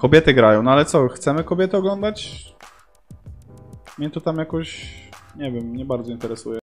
Kobiety grają, no ale co, chcemy kobiety oglądać? Mnie to tam jakoś, nie wiem, nie bardzo interesuje.